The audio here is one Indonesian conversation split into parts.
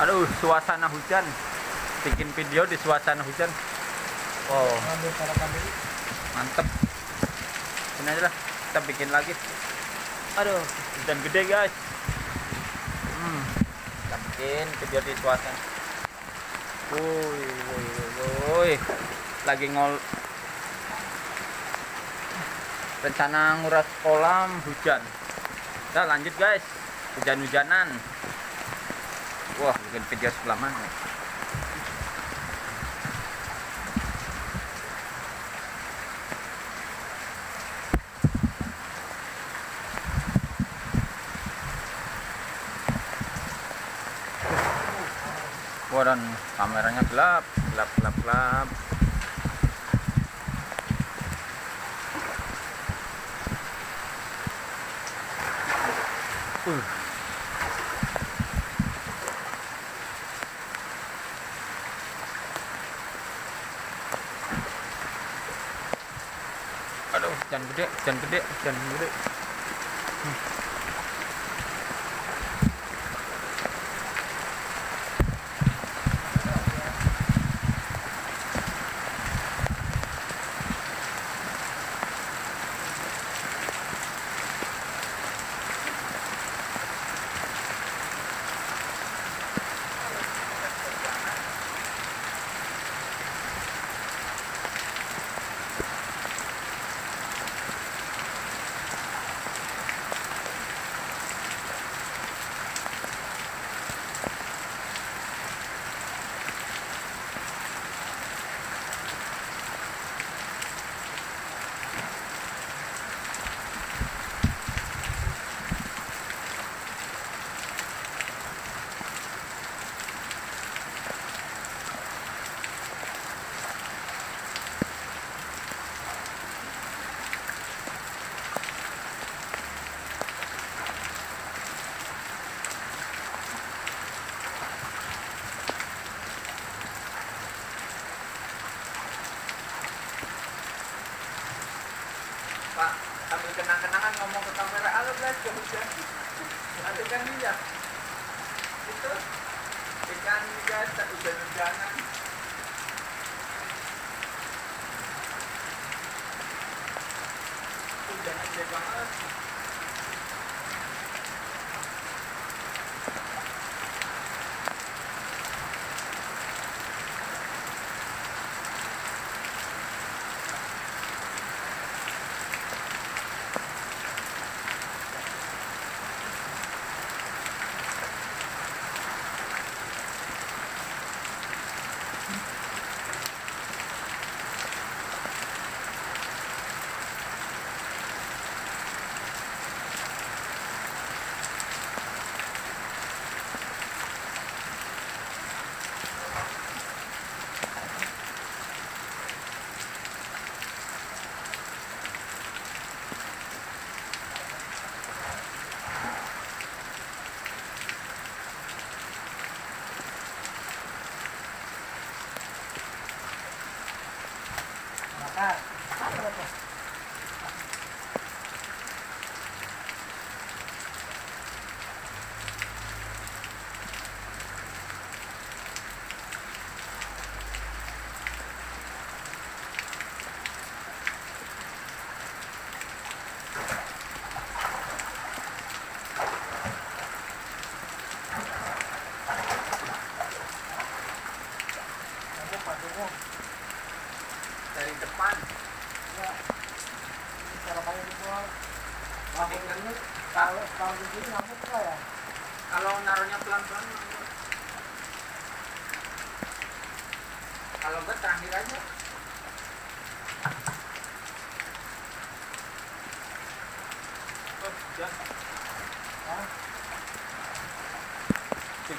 Aduh, suasana hujan. Bikin video di suasana hujan. Wow, mantep. Ini aja lah, kita bikin lagi. Aduh, hujan gede guys. Hmm, kita bikin video di suasana. Woi, woi, woi, woi. Lagi ngol rencana nguras kolam hujan. Kita lanjut guys, hujan-hujanan. Bikin video sebelah mana? Wah, dan kameranya gelap, gelap, gelap, gelap. Uh. Aduh, jangan gede, jangan gede,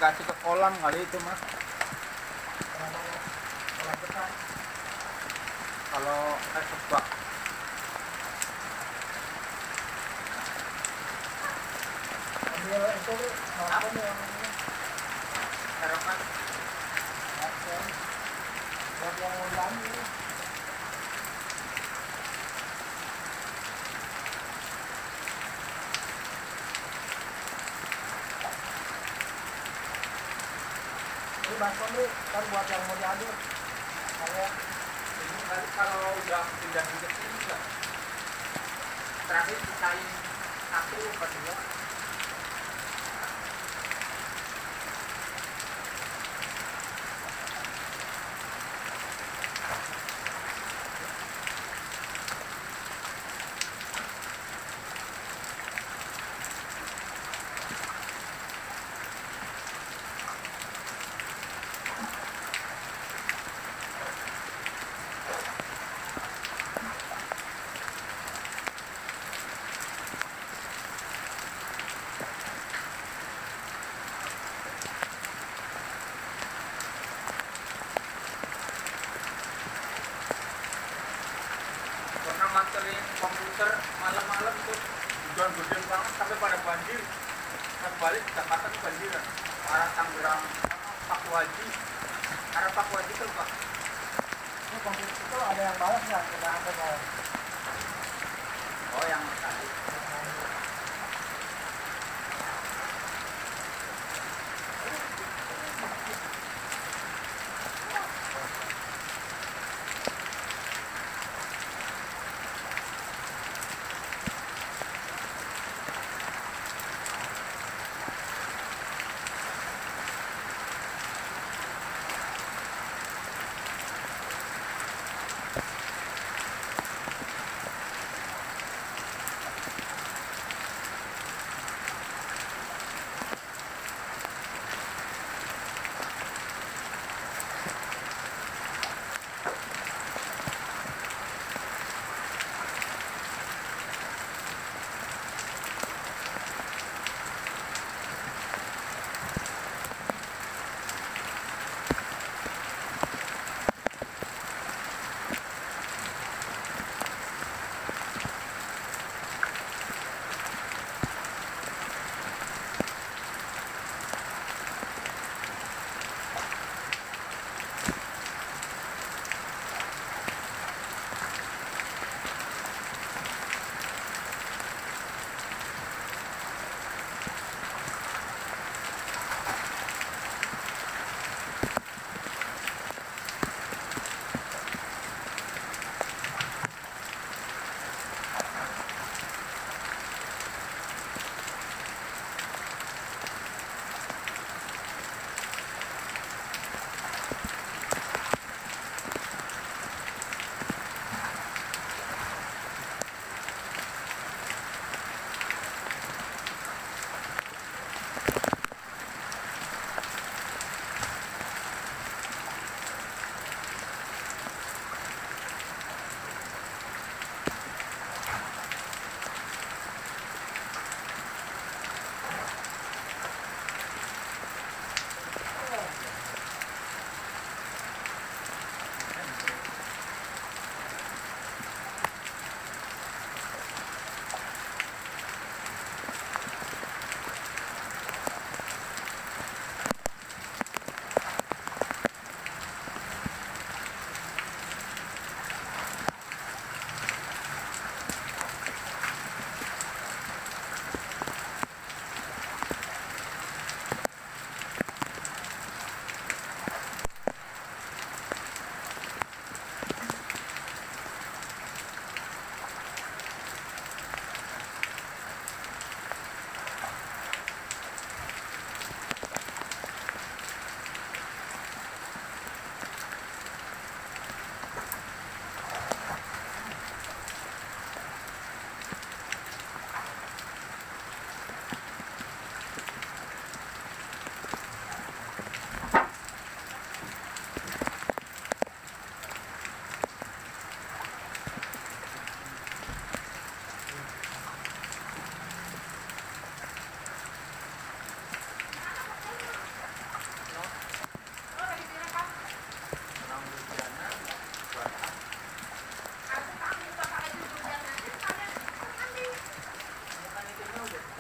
Dikasih ke kolam kali itu mas. Kalau eh sebak itu apa nih yang ini? serokan Oke. Buat yang undang ini. Ini baskom nih, kan buat mau diaduk. Kayak Ini kalau udah pindah ke sini enggak. Terakhir sisain satu apa dua. pernah manterin komputer malam-malam tuh hujan gede banget sampai pada banjir. Pas balik Jakarta tuh banjiran. Arah Tangerang sama Pakuaji arah Pakuaji tuh pak. Ini komputer itu ada yang balas nggak? Ada balas. oh yang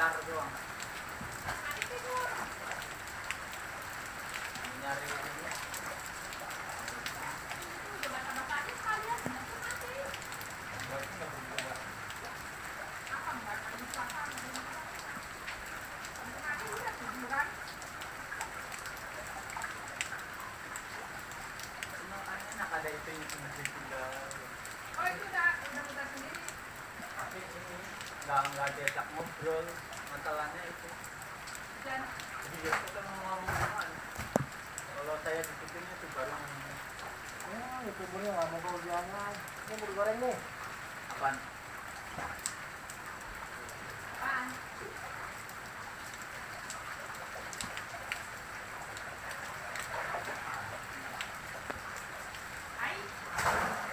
tadi bentar doang nyari ini buat kita berdua. penting sendiri Oh itu udah udah udah sendiri. tapi ini nggak nggak diajak ngobrol masalahnya itu Dan jadi ya kita mau ngomong kalau saya disiplin itu baru Ya, itu punya nggak mau kehujanan. Ini mau digoreng nih. apaan? Hai,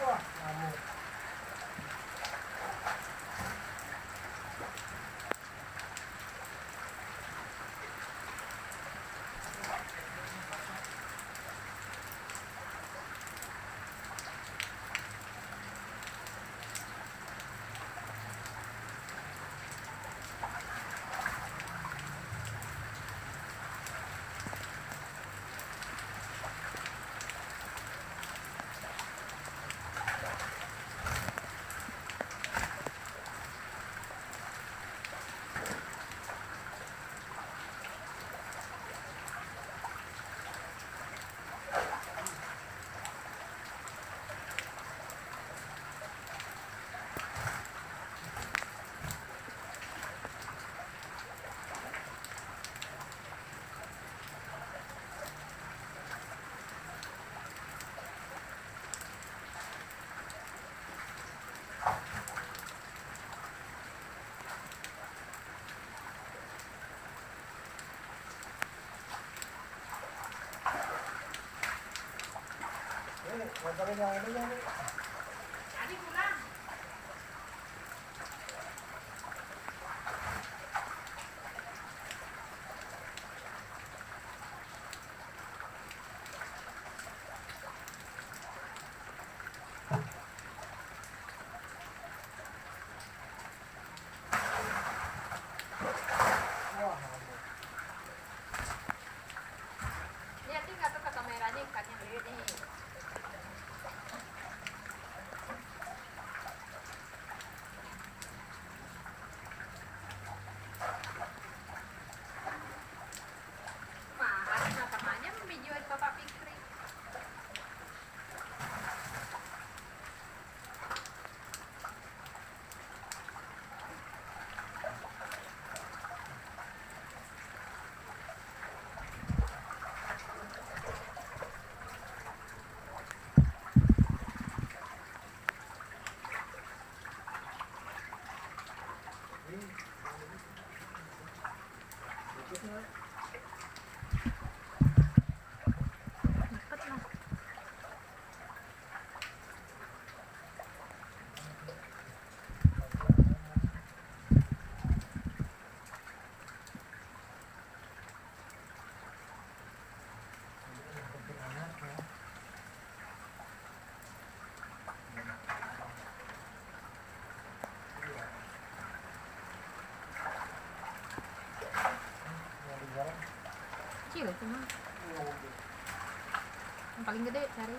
Wah, ngamuk. Ini, ngobrolin yang ini nih. tadi pulang. Wah, ngamuk. Lihatin nggak tuh ke kameranya ikannya gede nih. Mahal na kamanya medyo Bapak Fikri. Yang digoreng. Kecil cuma Iya, udah. yang paling gede cari.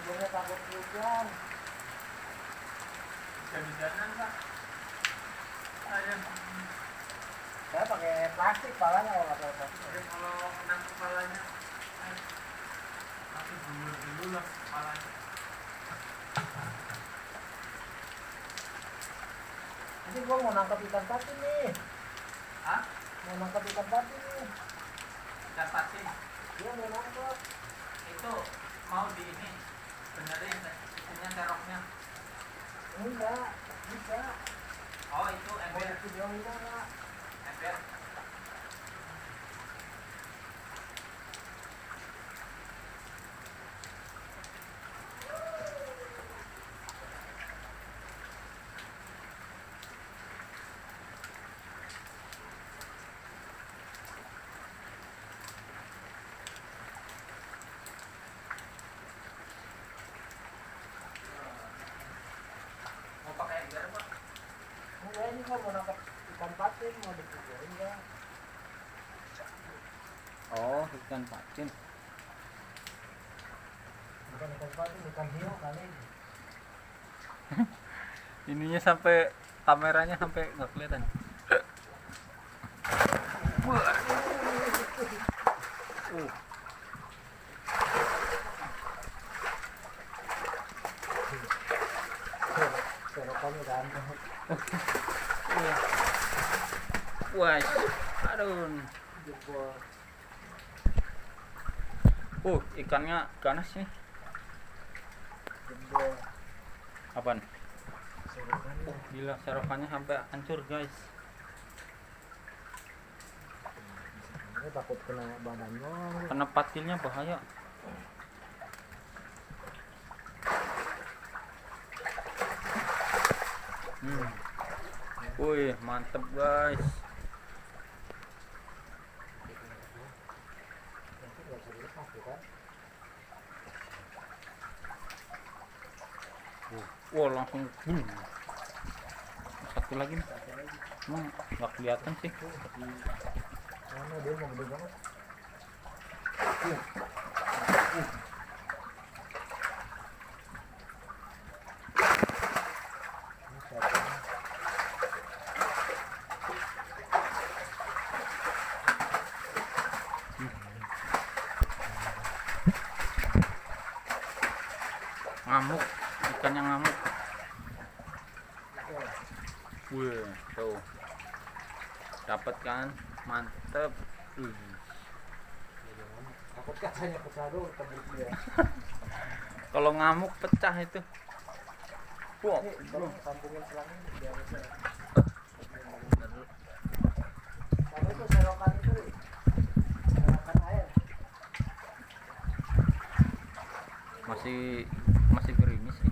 Tubuhnya takut hujan. Hujan-hujanan pak. Ada. Saya pakai plastik palanya kalau nggak pakai plastik. Jadi kalau menang kepalanya, eh, tapi dulu dulu lah kepalanya. Nanti gua mau nangkap ikan patin nih. Hah? Mau nangkap ikan patin nih. Ikan patin Dia mau nangkap. itu mau di seroknya. Enggak, bisa. Oh itu ember. Mau pakai ember pak? Gua mau nangkap ikan patin mau di video enggak. Oh ikan patin. Bukan ikan patin, ikan hiu kali. Ininya sampai kameranya sampai nggak kelihatan. Uh. Serokannya kan. Wah, aduh. Jebol. Uh, ikannya ganas nih. Apaan? Oh, gila, serokannya sampai hancur, guys. Ini takut kena badannya. Karena patilnya bahaya. Hmm. Wih, mantep, guys. Nanti nggak bisa dilepas tuh kan. Wah, langsung boom. Satu lagi nih. Emang nggak kelihatan sih. Mana dia mau gede banget. Ini siapa? Ngamuk, ikannya ngamuk. Wih, tuh. Dapat kan? Mantep. Wih. Takut kacanya pecah dulu tebus dia. Kalau ngamuk pecah itu. Wah, Ini tolong sambungin selangnya biar bisa. Kalau itu serokan itu, Ri. serokan air. masih masih gerimis sih.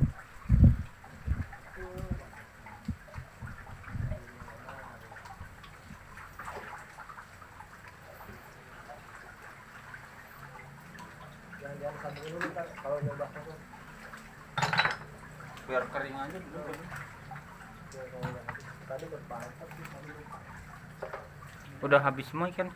Jangan jangan sambungin dulu kan kalau udah udah kosong. Biar kering aja dulu. Biar kalau udah habis. Tadi berpantap sih tadi lupa. Udah habis semua ikan.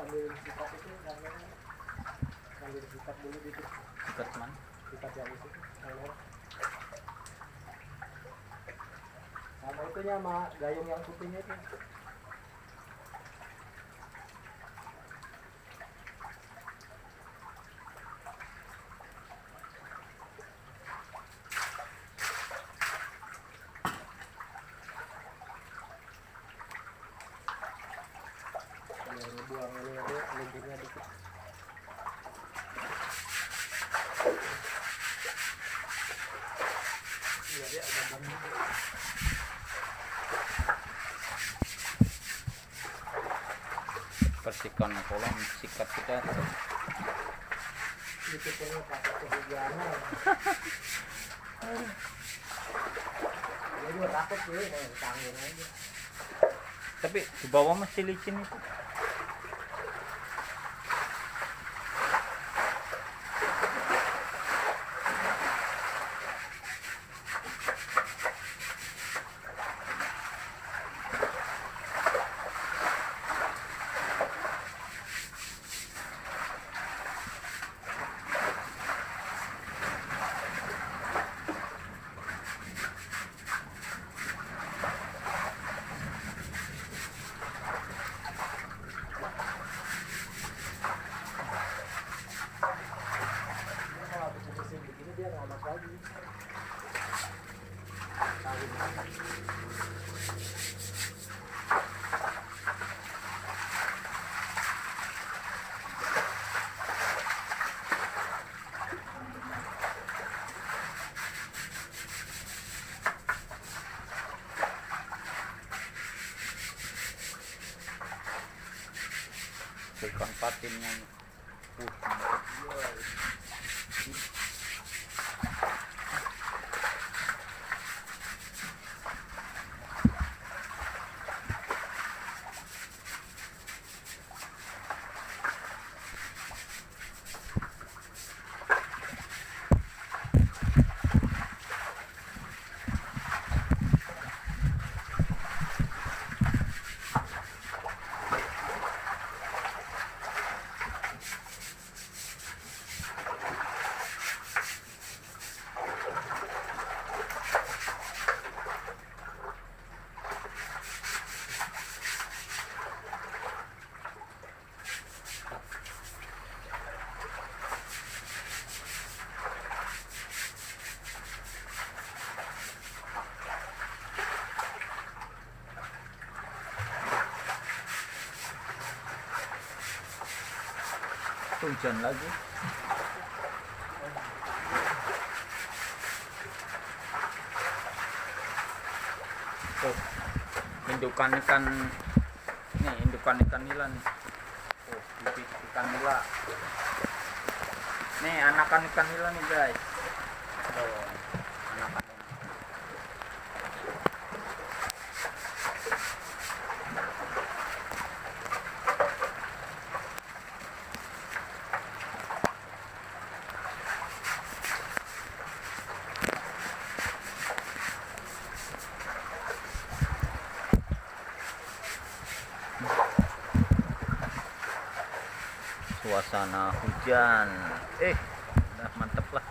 Ambil sikat itu jangan ambil sikat dulu gitu. Ikat mana? Sikat yang itu. Kalau sama itunya sama gayung yang putihnya itu. Biar ngebuang ini ada lumpurnya dikit. Iya dia ada banyak. Bersihkan kolam sikat kita. itu punya pakai kehujanan dia juga takut sih mau tanggung aja. Tapi di bawah masih licin itu. Hujan lagi. Tuh indukan ikan nih indukan ikan nila nih. Tuh bibit ikan nila. Nih anakan ikan nila nih guys tuh anakan suasana hujan eh udah mantep lah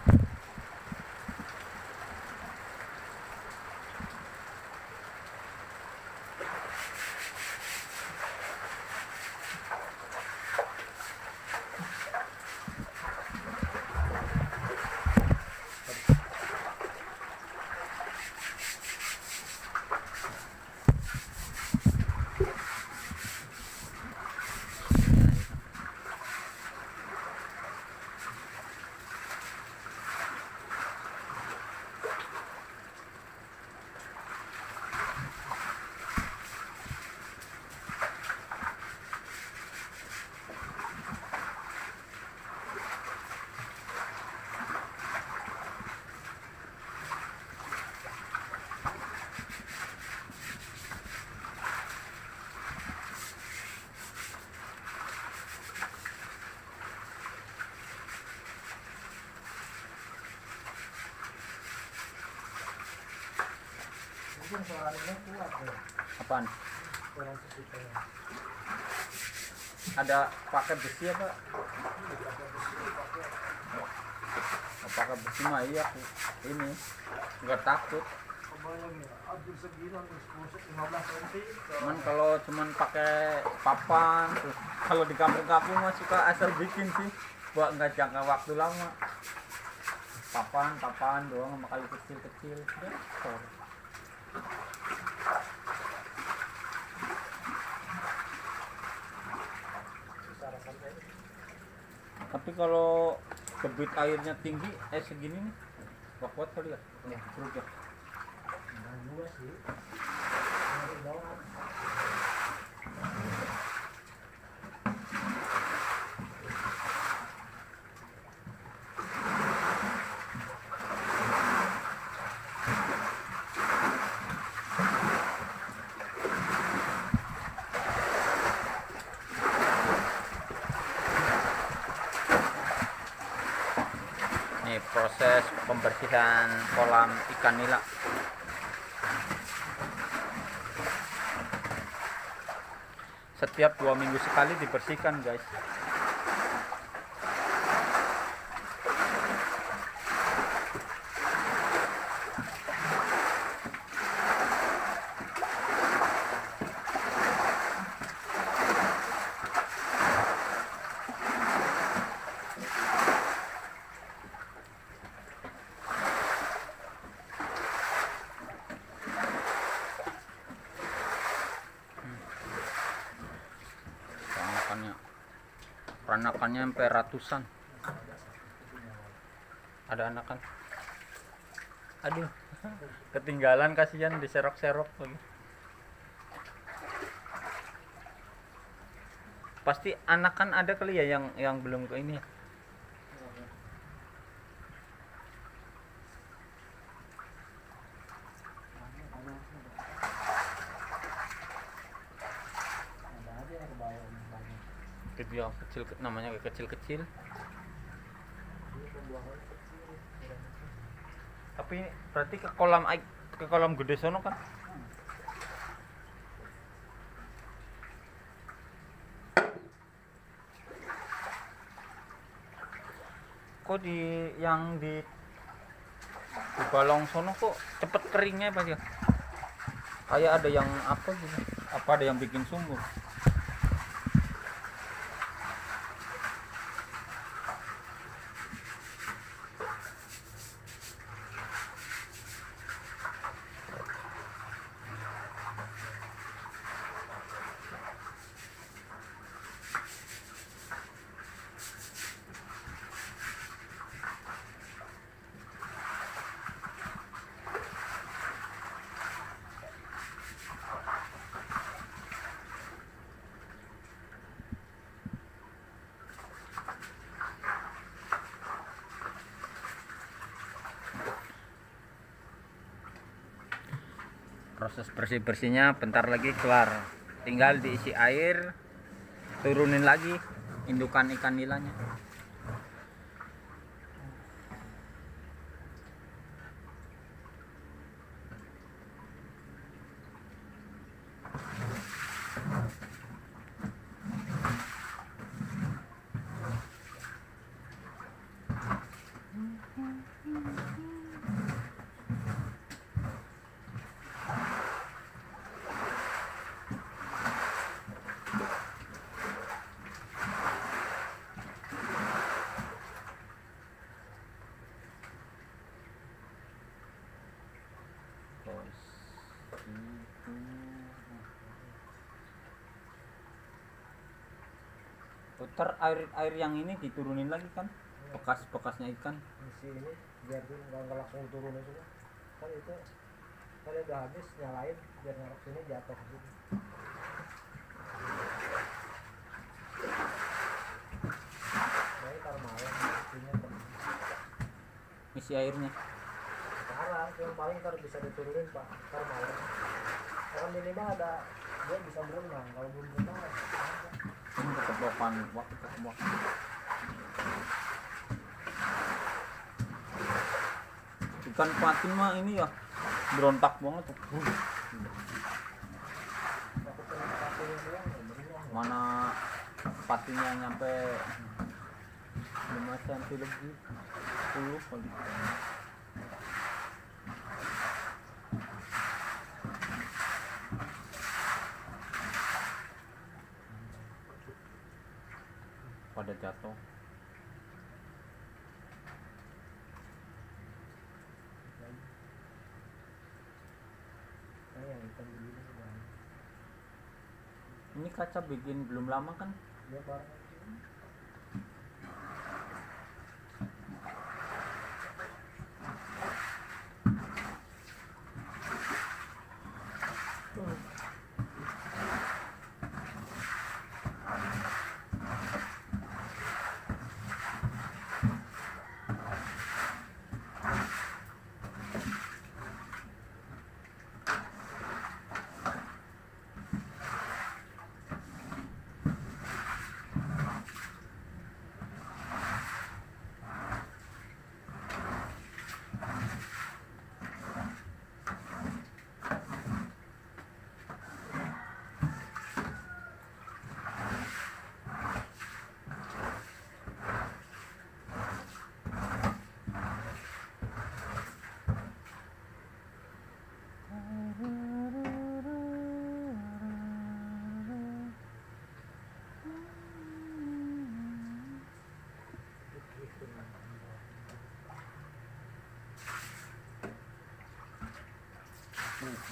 Mungkin suaranya kuat ya. Apaan? Ada pakai besi apa? Pakai besi mah iya aku ini. Nggak takut. Kebayang hampir segini hampir 10 15 cm. cuman kalau cuman pakai papan kalau di kampung-kampung mah suka asal bikin sih buat nggak jangka waktu lama. Papan papan doang sama kali kecil-kecil. Udah kelar. Sarapan aja. tapi kalau debit airnya tinggi eh segini nih. Kuat kali ya? Ya perut ya Nah, juga sih. Dari bawah. Ini pembersihan kolam ikan nila. Setiap dua minggu sekali dibersihkan guys. Peranakannya, peranakannya sampai ratusan. Ada anakan. Aduh, ketinggalan kasihan diserok-serok lagi. pasti anak kan ada kali ya yang yang belum ke ini ya Ada aja yang kebawa banyak. itu yang kecil namanya kecil kecil Ini tapi berarti ke kolam ke kolam gede sono kan? Kok di yang di di balong sono kok cepet keringnya pak ya? Kayak ada yang apa gitu? Apa ada yang bikin sumur proses bersih bersihnya bentar lagi kelar. Tinggal diisi air turunin lagi indukan ikan nilanya air air yang ini diturunin lagi kan? Bekas bekasnya ikan. Isi ini biar dia nggak langsung turun itu kan. Kan itu kalau udah habis nyalain biar ngarep sini jatuh gitu. Nah, isi airnya. Sekarang yang paling ntar bisa diturunin pak. Ntar malam. Kan minimal ada dia bisa berenang kalau belum berenang keceplokan waktu keceplokan ikan patin mah ini ya berontak banget tuh. Mana patinya nyampe 5 cm lebih 10 kali pada jatuh nah yang hitam begini sih bang ini kaca bikin belum lama kan? Dia barang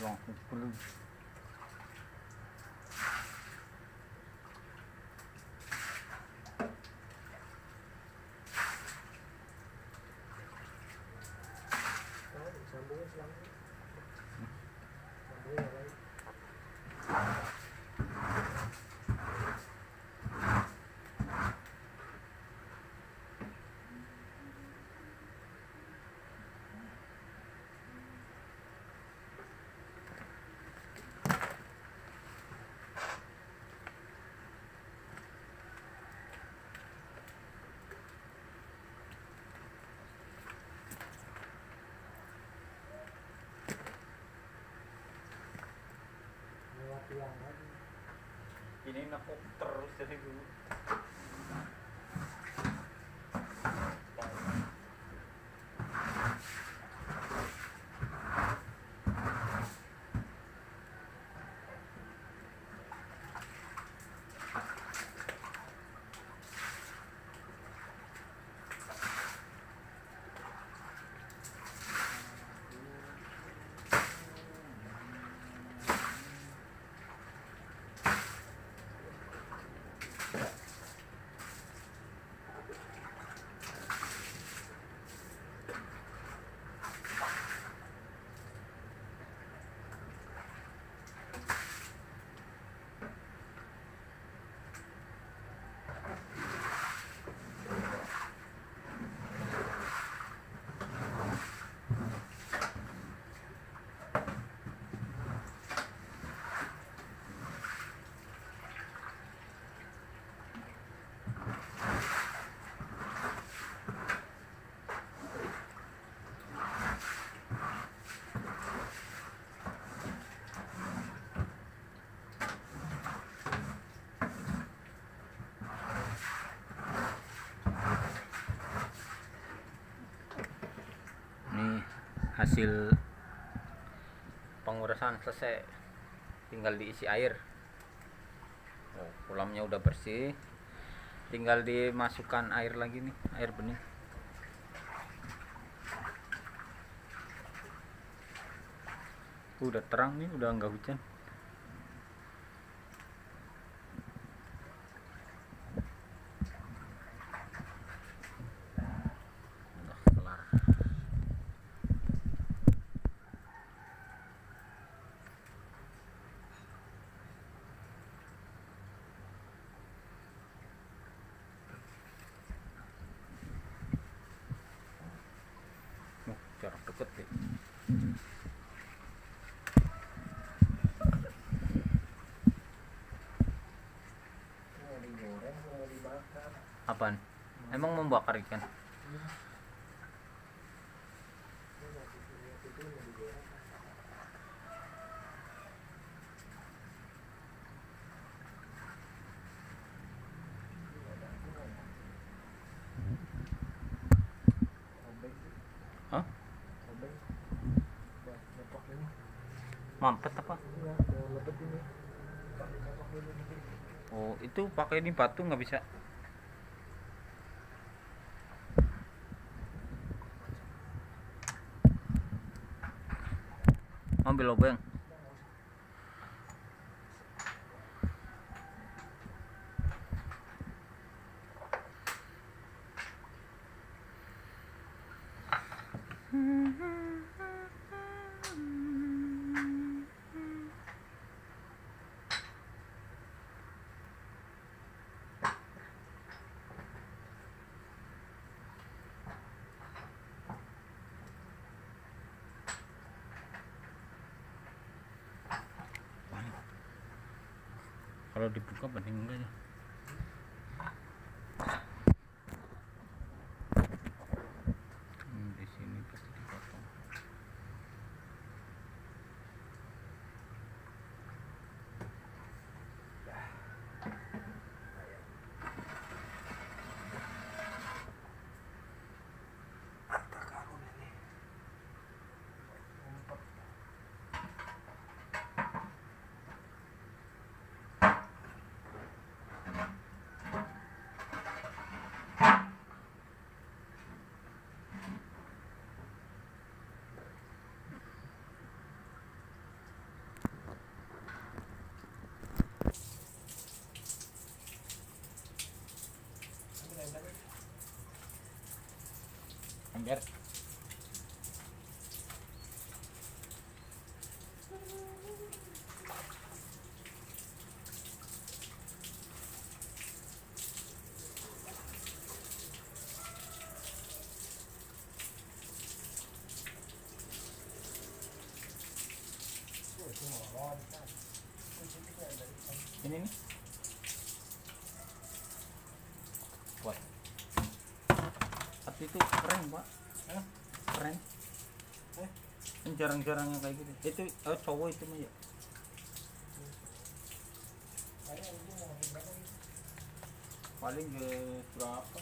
Uh, hilang lagi ini nekuk terus dari dulu. Hasil pengurasan selesai tinggal diisi air. Oh, kolamnya udah bersih tinggal dimasukkan air lagi nih air bening. Udah terang nih udah nggak hujan udah kelar Oh, jarak deket deh. Apaan? Emang membakar ikan? itu mau digoreng Obeng sih, Hah? obeng. Buat nyetok ini. Mampet apa? Iya, mau lebet ini. Pakai nyetok dulu nanti. Oh, itu pakai ini batu nggak bisa. Ambil lobeng. Kalau dibuka bening enggak ya? Hmm, di sini pasti dipotong. Harta karun ini. Ngumpet. Ember. Oh, itu molon, kan. Oh, itu juga ada ikan. Ini nih. Buat. Tapi itu keren, Pak eh? keren eh? jarang-jarang yang kayak gitu itu oh, cowok itu mah ya paling ke berapa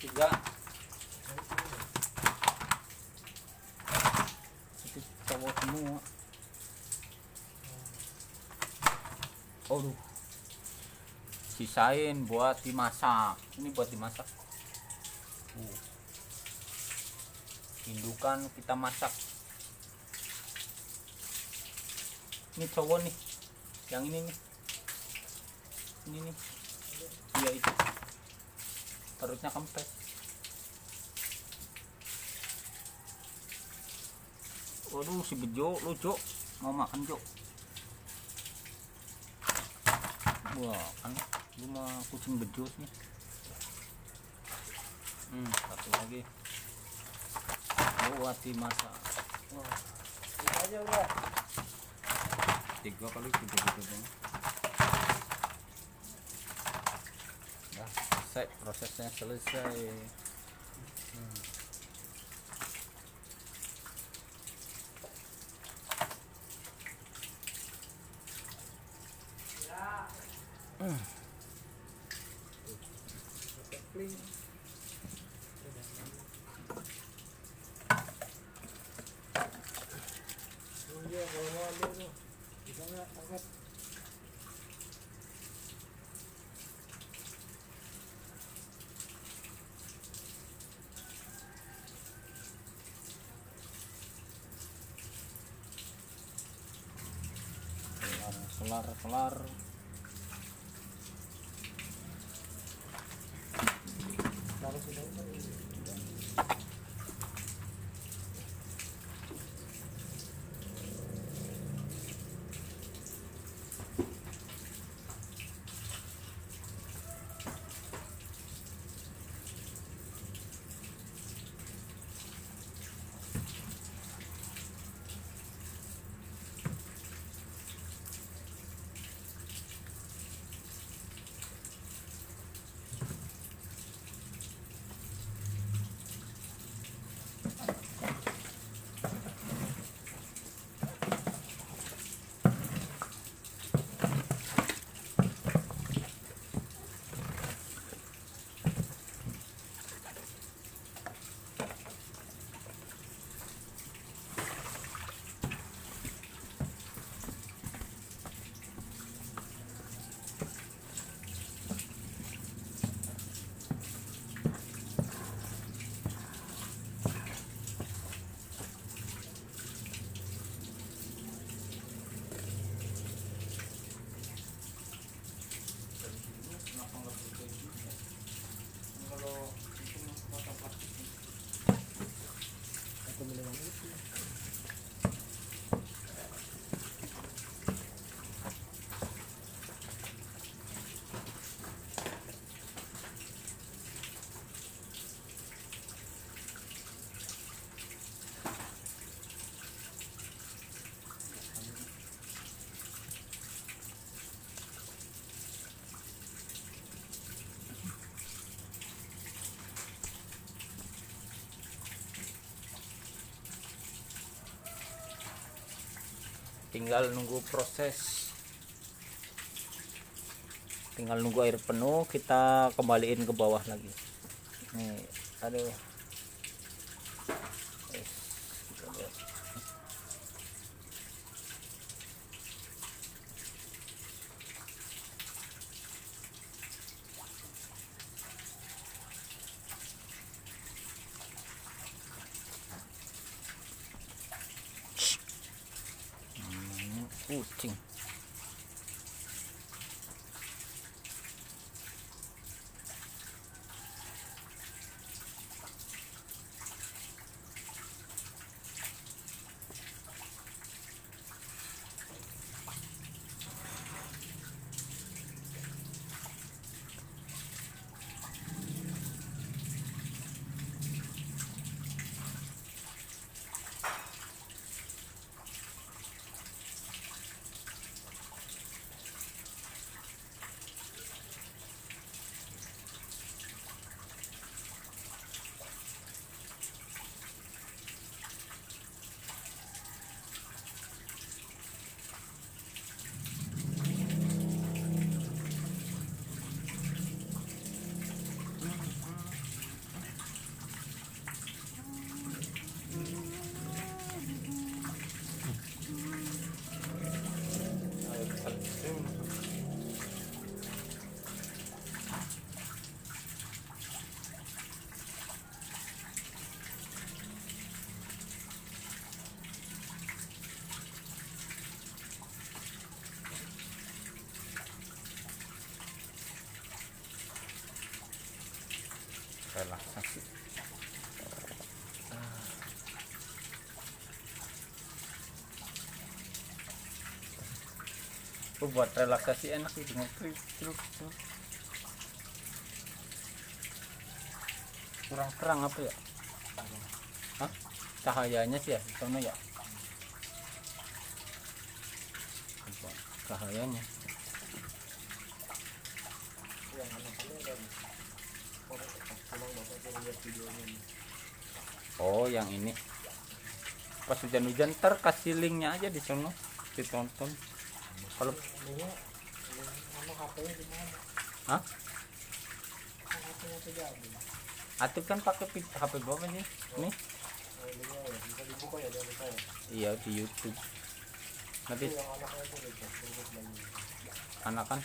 Tiga. Itu cowok semua. Aduh. Sisain buat dimasak. Ini buat dimasak. Uh. Indukan kita masak. Ini cowok nih. Yang ini nih. Ini nih. Perutnya kempes. Waduh si Bejo lu Jok mau makan Jok Wah kan lu mah kucing Bejo sih. Hmm satu lagi. Buat dimasak Wah aja udah. tiga kali tiga tiga bang selesai prosesnya selesai tinggal nunggu proses. Tinggal nunggu air penuh kita kembaliin ke bawah lagi. Nih aduh Wes, kita lihat. Hmm, kucing relaksasi Oh, buat relaksasi enak sih dengan truk truk kurang terang apa ya? Hah? cahayanya sih ya sono ya? Cahayanya. yang tolong bapak suruh lihat videonya nih. oh yang ini pas hujan-hujan ntar kasih linknya aja di sono ditonton kalau mana? Hah? Atif kan pakai HP kan sih nih Oh, ininya ya, ya saya. iya di YouTube nanti anak kan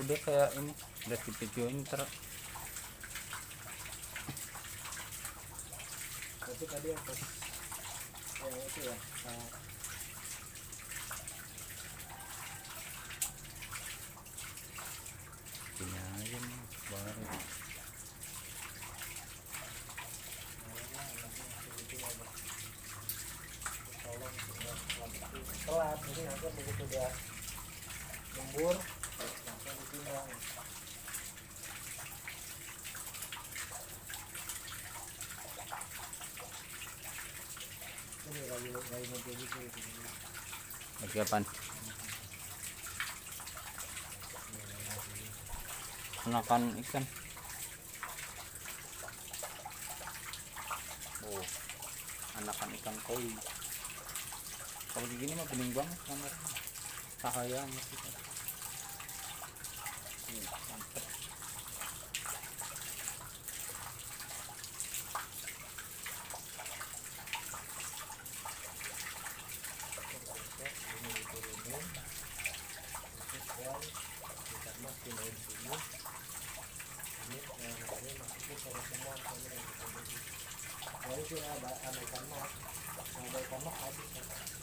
udah kayak ini udah di video ini ter Tapi tadi pas yang itu ya, nah, ini aja nih baru telat jadi nanti begitu dia lembur langsung ditimbang ini lagi lagi mobil gitu lagi apaan anakan ikan. Oh anakan ikan koi. Kalau begini mah bening banget kamar cahayanya kita. Hmm, mantep. Jadi sih ada ada ikan mas, ada ikan mas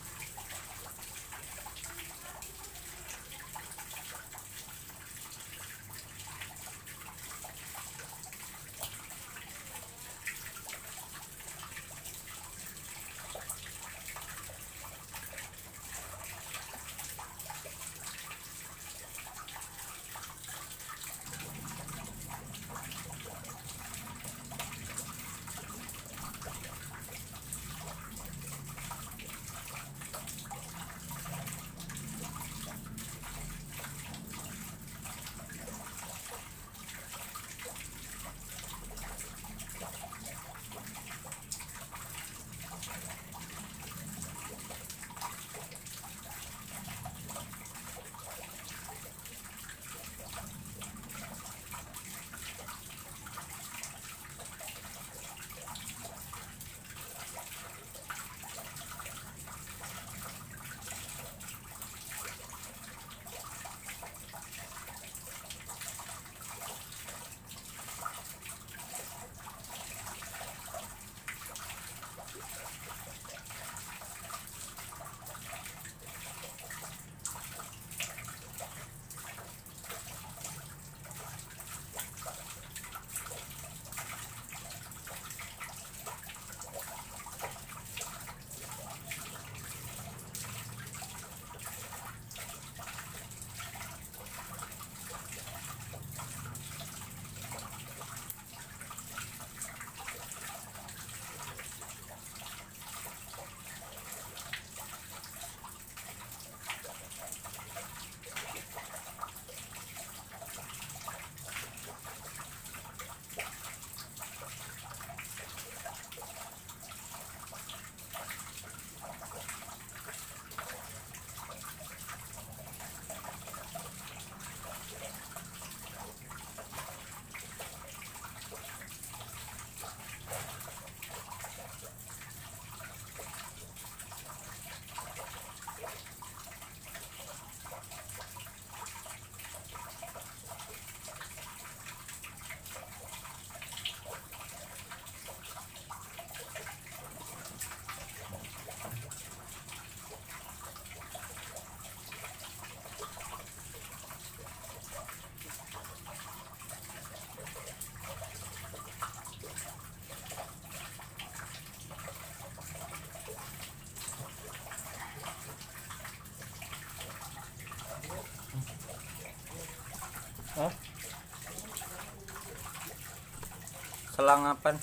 habis. selangapan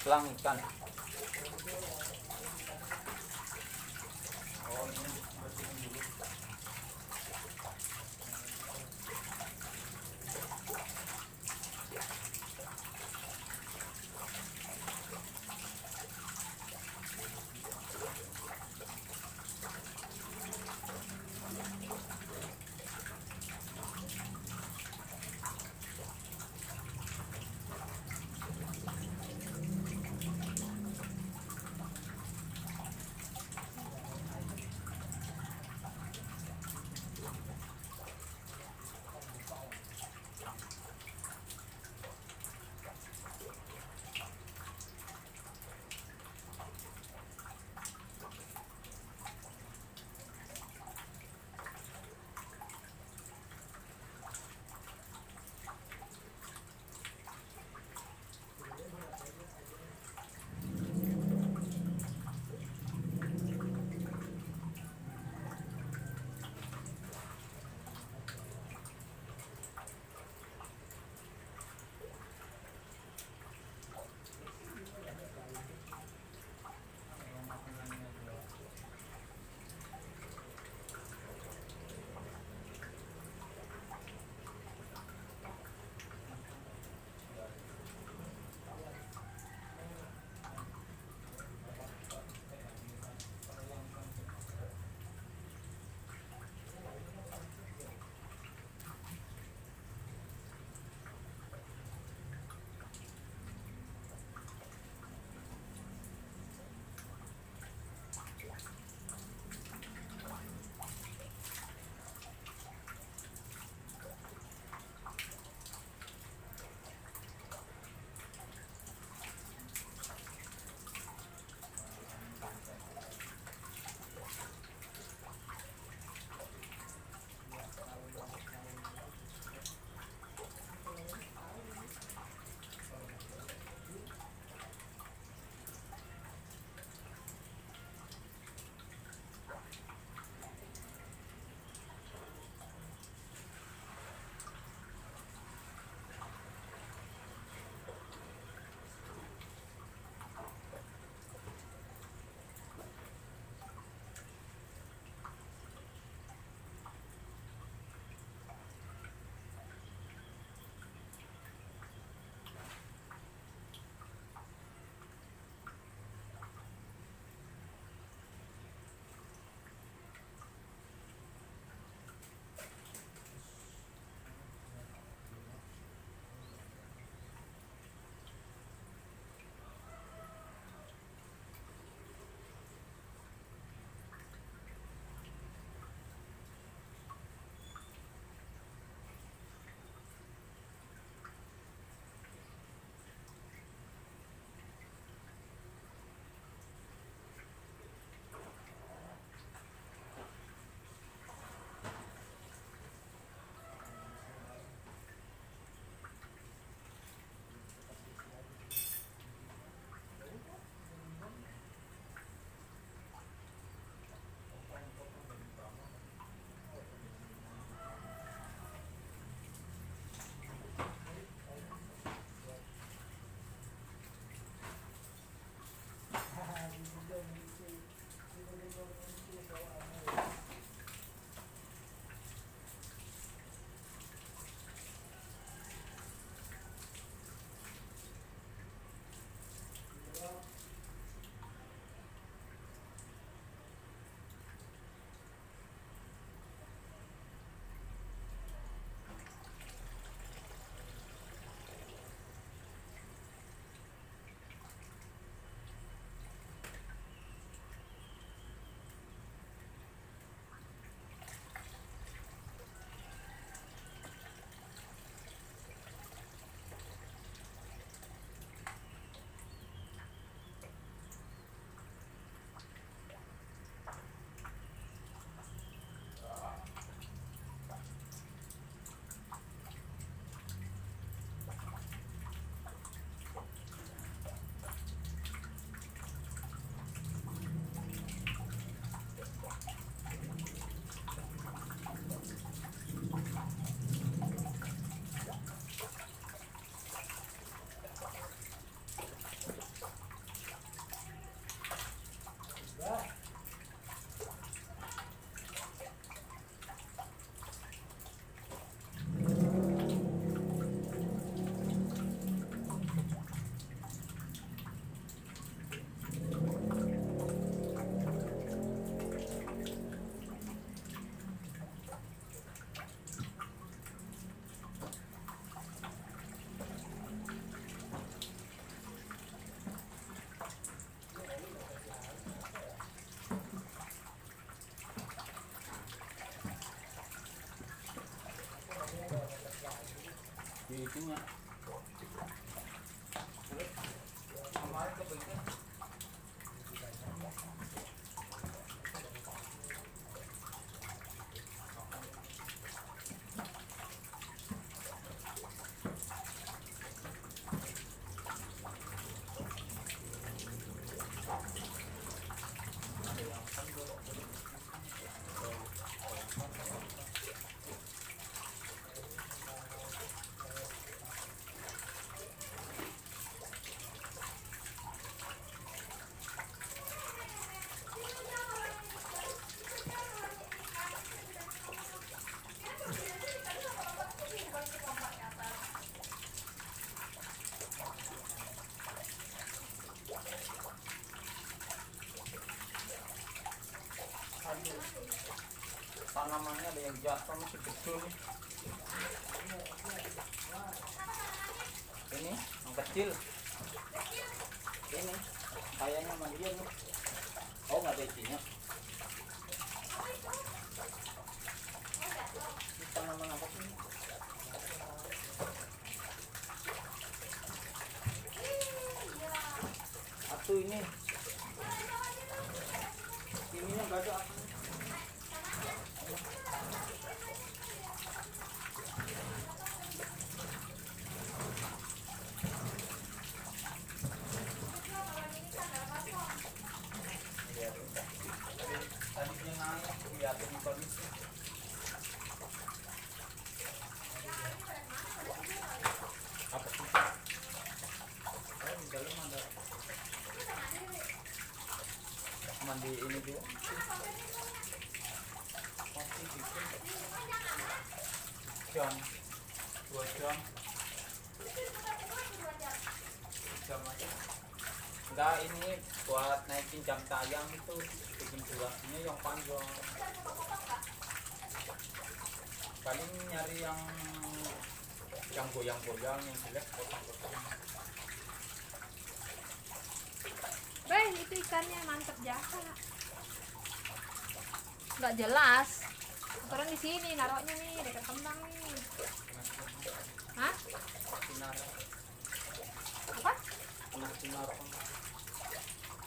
selang ikan di itunya terus tanamannya ada yang jatuh masih kecil nih. ini yang kecil. Ini kayaknya dia nih. Oh nggak ada isinya ini tanaman apa sih ini? Atu ini ininya nggak ada apa tadi dia naik liatin di kondisi apa sih oh di dalam ada mandi ini dia pasti bikin jam dua jam jam aja enggak ini buat naikin jam tayang itu bikin durasinya yang panjang paling nyari yang yang goyang-goyang yang jelek potong-potong Beh, itu ikannya mantep jaka. Nggak jelas. Kotoran di sini, naruhnya nih dekat kembang nih. Hah? Apa? kena sinar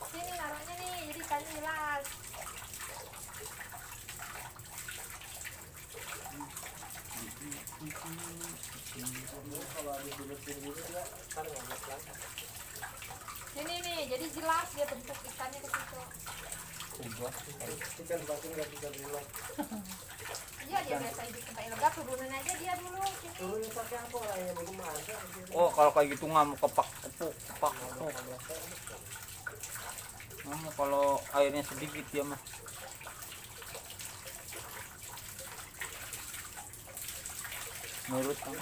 Sini naruhnya nih, jadi ikannya jelas. kalau ada bulat-bulat gitu dia kan nggak lagi Sini nih, jadi jelas dia bentuk ikannya ke situ. udah ikan batin nggak bisa bulat Iya, dia biasa hidup tempat lega, turunin aja dia dulu. Sini. turunnya pakai apa lah ya belum ada oh kalau kayak gitu ngamuk kepak kepuk kepak kepuk ngamuk kalau airnya sedikit ya mah nurut kamu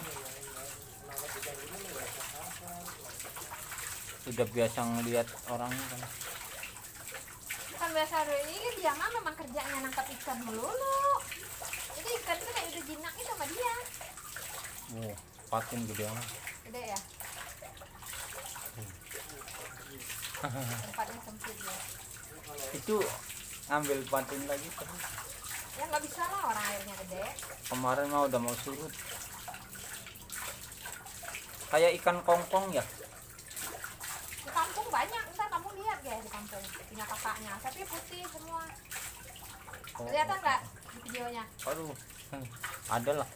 sudah biasa ngelihat orangnya kan Kan biasa ini dia mah memang kerjanya nangkap ikan melulu. Jadi ikan itu kayak udah jinaknya sama dia. oh patin gede amat Gede ya? Tempatnya sempit ya. itu ambil patin lagi terus Ya nggak bisa lah orang airnya gede. kemarin mah udah mau surut kayak ikan kongkong ya Di kampung banyak, ntar kamu lihat ya di kampung punya kakaknya. Tapi putih semua. Oh, Kelihatan nggak di videonya? aduh ada lah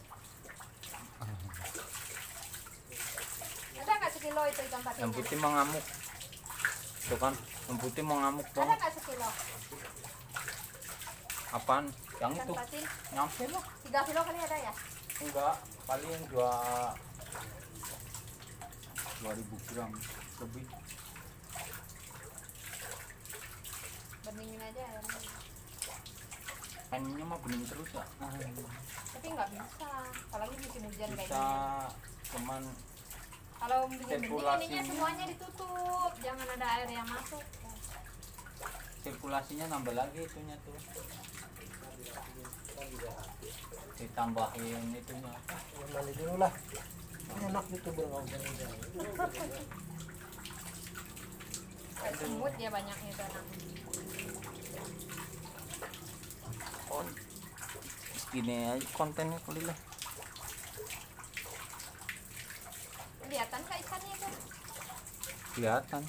Ada nggak sekilo itu ikan patinnya? yang putih mau ngamuk tuh kan yang putih mau ngamuk Ada dong nggak sekilo apaan yang ikan itu patin? nyampe lah Tiga kilo kali ada ya? enggak paling dua dua ribu gram lebih Beningin aja ya. pengennya mah bening terus ya Tapi nggak bisa. Apalagi musim hujan kayak bisa gini. cuman Kalau Sirkulasinya. ininya semuanya ditutup, jangan ada air yang masuk. sirkulasinya nambah lagi itunya tuh ditambahin itunya Ya, mandi dulu lah enak gitu Kayak semut ya banyaknya itu anak. oh gini aja kontennya kali lah kelihatan nggak ikannya kan kelihatan.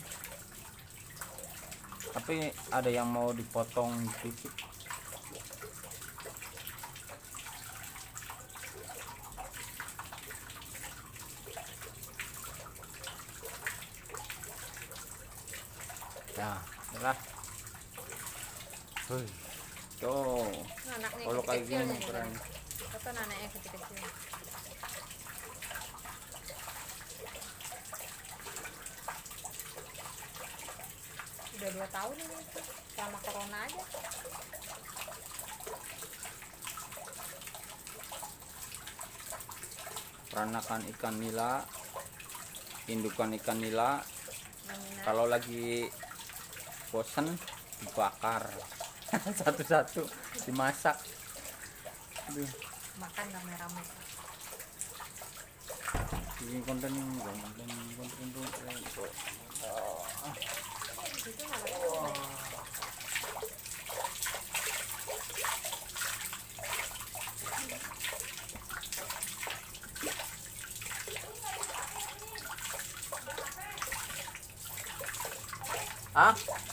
Tapi ada yang mau dipotong gitu sih ya lah Hei, tuh Nah, anaknya kalau kayak kecil-kecil gini nih, keren Itu anaknya kecil-kecil. Udah dua tahun ini tuh, sama corona aja. Peranakan ikan nila indukan ikan nila. Kalau lagi bosen dibakar. Satu-satu dimasak. Aduh, makan rame-rame. bikin konten konten konten konten Huh?